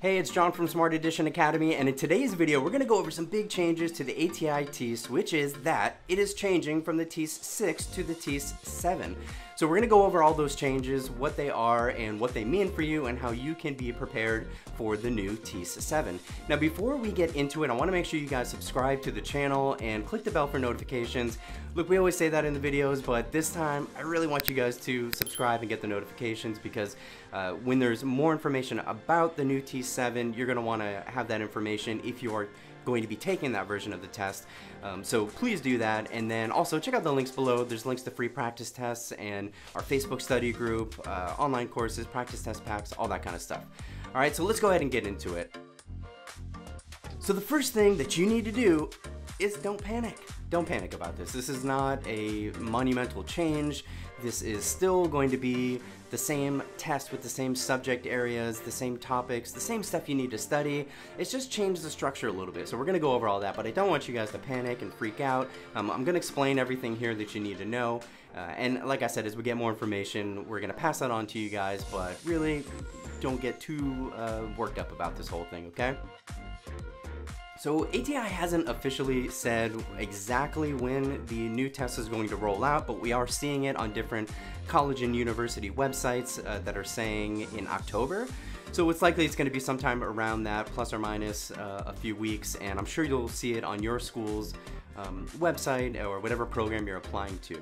Hey, it's John from Smart Edition Academy, and in today's video, we're to go over some big changes to the ATI TEAS, which is that it is changing from the TEAS 6 to the TEAS 7. So we're to go over all those changes, what they are, and what they mean for you, and how you can be prepared for the new TEAS 7. Now, before we get into it, I want to make sure you guys subscribe to the channel and click the bell for notifications. Look, we always say that in the videos, but this time, I really want you guys to subscribe and get the notifications because uh, when there's more information about the new T7, you're want to have that information if you are going to be taking that version of the test. Um, so please do that. And then also check out the links below. There's links to free practice tests and our Facebook study group, uh, online courses, practice test packs, all that kind of stuff. All right, so let's go ahead and get into it. So the first thing that you need to do is don't panic. Don't panic about this. This is not a monumental change. This is still going to be the same test with the same subject areas, the same topics, the same stuff you need to study. It's just changed the structure a little bit. So we're gonna go over all that, but I don't want you guys to panic and freak out. Um, I'm gonna explain everything here that you need to know. Uh, and like I said, as we get more information, we're gonna pass that on to you guys, but really don't get too uh, worked up about this whole thing, okay? So ATI hasn't officially said exactly when the new test is going to roll out, but we are seeing it on different college and university websites uh, that are saying in October. So it's likely it's going to be sometime around that, plus or minus uh, a few weeks, and I'm sure you'll see it on your school's um, website or whatever program you're applying to.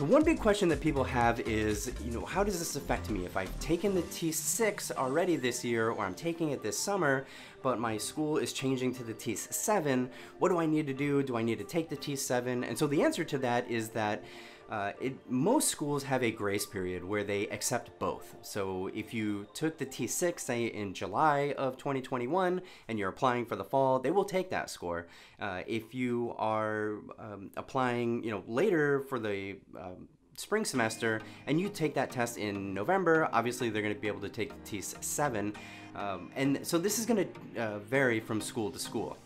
So one big question that people have is, you know, how does this affect me? If I've taken the T6 already this year, or I'm taking it this summer, but my school is changing to the T7. what do I need to do? Do I need to take the T7? And so the answer to that is that uh, it, most schools have a grace period where they accept both. So if you took the T6, say in July of 2021, and you're applying for the fall, they will take that score. Uh, if you are um, applying, you know, later for the um, spring semester and you take that test in November, obviously they're going to be able to take the TEAS 7. Um, and so this is going to uh, vary from school to school.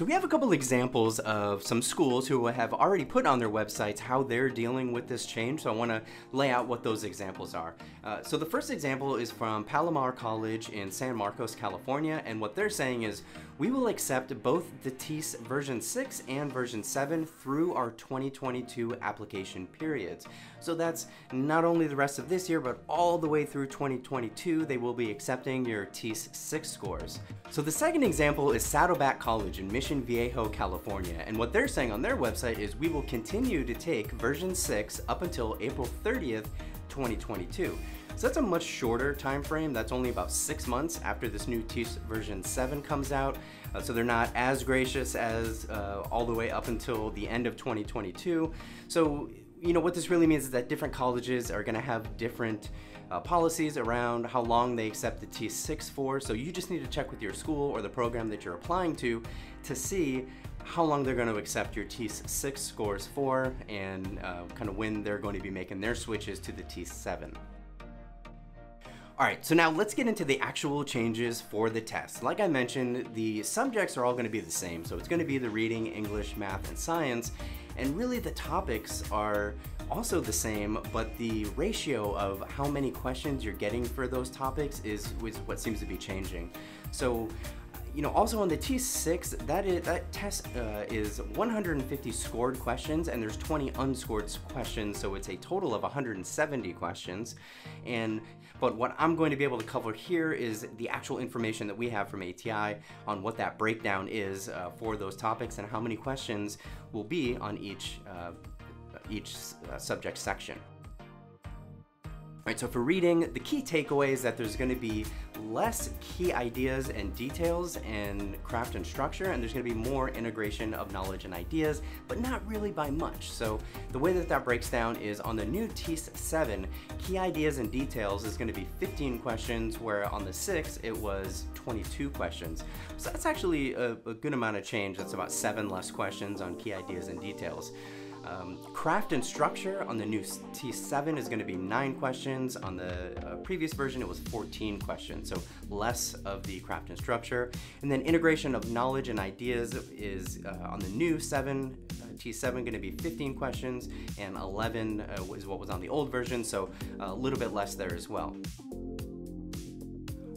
So we have a couple examples of some schools who have already put on their websites how they're dealing with this change. So I want to lay out what those examples are. Uh, so the first example is from Palomar College in San Marcos, California. And what they're saying is we will accept both the TEAS version 6 and version 7 through our 2022 application periods. So that's not only the rest of this year, but all the way through 2022, they will be accepting your TEAS 6 scores. So the second example is Saddleback College in Mission Viejo, California. And what they're saying on their website is we will continue to take version 6 up until April 30th, 2022. So that's a much shorter time frame. That's only about six months after this new TEAS version 7 comes out. Uh, so they're not as gracious as uh, all the way up until the end of 2022. So, you know, what this really means is that different colleges are gonna have different uh, policies around how long they accept the T6 for. So you just need to check with your school or the program that you're applying to to see how long they're going to accept your T6 scores for and uh, kind of when they're going to be making their switches to the T7. Alright, so now let's get into the actual changes for the test. Like I mentioned, the subjects are all going to be the same. So it's going to be the reading, English, math, and science. And really the topics are also the same, but the ratio of how many questions you're getting for those topics is, is what seems to be changing. So you know, also on the T6, that is that test uh, is 150 scored questions, and there's 20 unscored questions, so it's a total of 170 questions. And but what I'm going to be able to cover here is the actual information that we have from ATI on what that breakdown is uh, for those topics and how many questions will be on each uh, each uh, subject section. Right, so for reading, the key takeaway is that there's going to be less key ideas and details and craft and structure, and there's going to be more integration of knowledge and ideas, but not really by much. So the way that that breaks down is on the new TEAS 7, key ideas and details is going to be 15 questions, where on the 6 it was 22 questions. So that's actually a, a good amount of change. That's about seven less questions on key ideas and details. Um, craft and structure on the new T7 is going to be 9 questions. On the uh, previous version, it was 14 questions, so less of the craft and structure. And then integration of knowledge and ideas is uh, on the new 7, uh, TEAS 7 going to be 15 questions, and 11 uh, is what was on the old version, so a little bit less there as well.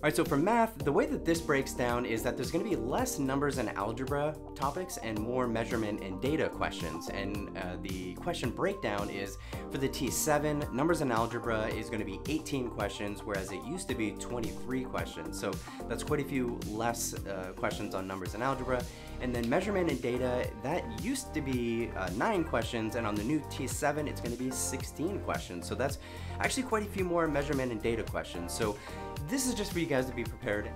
Alright, so for math, the way that this breaks down is that there's going to be less numbers and algebra topics and more measurement and data questions. And uh, the question breakdown is for the T7, numbers and algebra is going to be 18 questions, whereas it used to be 23 questions. So that's quite a few less uh, questions on numbers and algebra. And then measurement and data, that used to be uh, nine questions, and on the new T7, it's going to be 16 questions. So that's actually quite a few more measurement and data questions. So this is just for you guys to be prepared.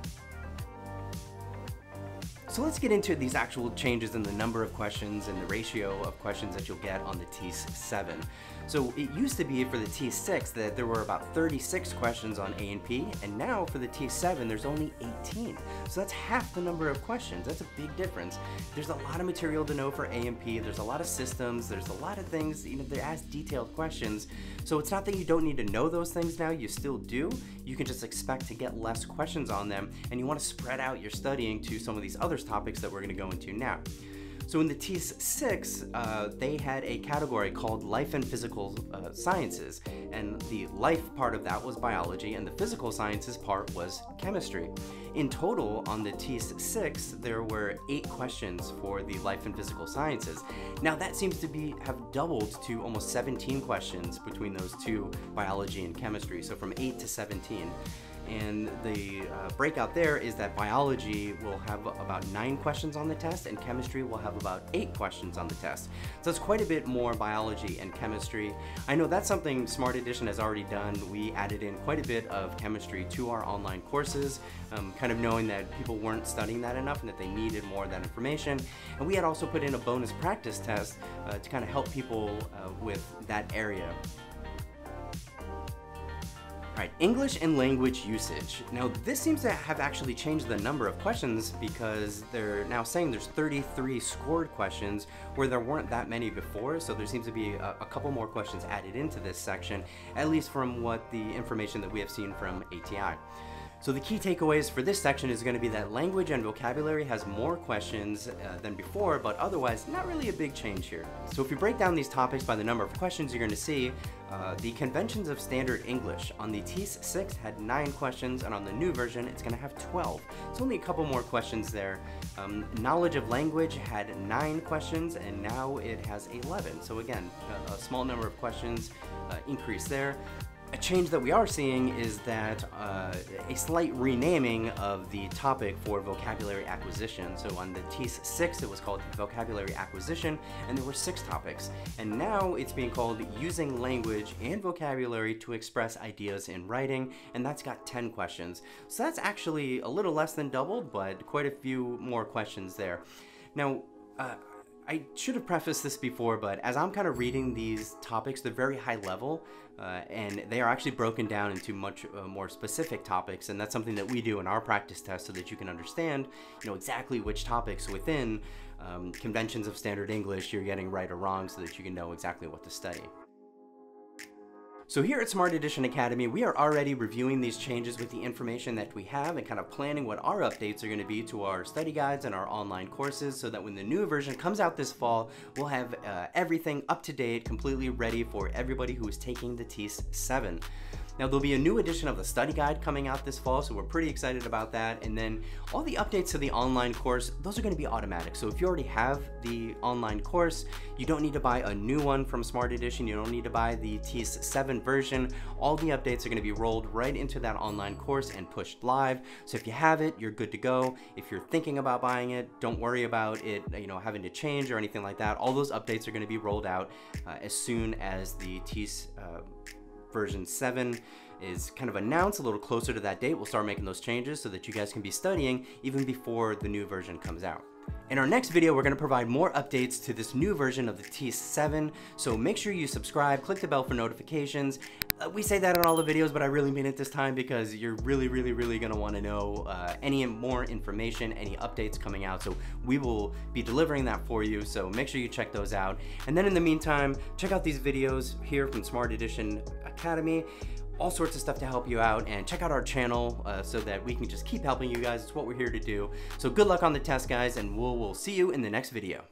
So let's get into these actual changes in the number of questions and the ratio of questions that you'll get on the T7. So it used to be for the T6 that there were about 36 questions on A&P, and now for the T7 there's only 18. So that's half the number of questions. That's a big difference. There's a lot of material to know for A&P. There's a lot of systems. There's a lot of things. You know, they ask detailed questions. So it's not that you don't need to know those things now. You still do. You can just expect to get less questions on them, and you want to spread out your studying to some of these other topics that we're going to go into now. So in the TEAS 6, uh, they had a category called Life and Physical uh, Sciences, and the life part of that was biology, and the physical sciences part was chemistry. In total, on the TEAS 6, there were eight questions for the life and physical sciences. Now that seems to be have doubled to almost 17 questions between those two, biology and chemistry, so from 8 to 17. And the uh, breakout there is that biology will have about nine questions on the test and chemistry will have about eight questions on the test. So it's quite a bit more biology and chemistry. I know that's something Smart Edition has already done. We added in quite a bit of chemistry to our online courses, um, kind of knowing that people weren't studying that enough and that they needed more of that information. And we had also put in a bonus practice test uh, to kind of help people uh, with that area. Alright, English and language usage. Now this seems to have actually changed the number of questions because they're now saying there's 33 scored questions where there weren't that many before, so there seems to be a, a couple more questions added into this section, at least from what the information that we have seen from ATI. So the key takeaways for this section is going to be that language and vocabulary has more questions uh, than before, but otherwise not really a big change here. So if you break down these topics by the number of questions you're going to see, uh, the conventions of standard English on the TEAS 6 had 9 questions, and on the new version it's going to have 12. It's only a couple more questions there. Um, knowledge of language had 9 questions, and now it has 11. So again, a, a small number of questions uh, increase there. A change that we are seeing is that uh, a slight renaming of the topic for vocabulary acquisition. So on the TEAS 6 it was called vocabulary acquisition and there were six topics. And now it's being called using language and vocabulary to express ideas in writing and that's got 10 questions. So that's actually a little less than doubled but quite a few more questions there. Now, uh, I should have prefaced this before, but as I'm kind of reading these topics, they're very high level, uh, and they are actually broken down into much uh, more specific topics, and that's something that we do in our practice test so that you can understand, you know, exactly which topics within um, conventions of standard English you're getting right or wrong so that you can know exactly what to study. So here at Smart Edition Academy, we are already reviewing these changes with the information that we have and kind of planning what our updates are going to be to our study guides and our online courses so that when the new version comes out this fall, we'll have uh, everything up to date, completely ready for everybody who is taking the TEAS 7. Now there'll be a new edition of the study guide coming out this fall, so we're pretty excited about that. And then all the updates to the online course, those are gonna be automatic. So if you already have the online course, you don't need to buy a new one from Smart Edition, You don't need to buy the TEAS 7 version. All the updates are gonna be rolled right into that online course and pushed live. So if you have it, you're good to go. If you're thinking about buying it, don't worry about it, you know, having to change or anything like that. All those updates are gonna be rolled out uh, as soon as the TEAS uh, version 7 is kind of announced a little closer to that date. We'll start making those changes so that you guys can be studying even before the new version comes out. In our next video, we're going to provide more updates to this new version of the T7, so make sure you subscribe, click the bell for notifications. Uh, we say that in all the videos, but I really mean it this time because you're really, really, really going to want to know uh, any more information, any updates coming out, so we will be delivering that for you, so make sure you check those out. And then in the meantime, check out these videos here from Smart Edition Academy all sorts of stuff to help you out and check out our channel uh, so that we can just keep helping you guys. It's what we're here to do. So good luck on the test guys and we'll, we'll see you in the next video.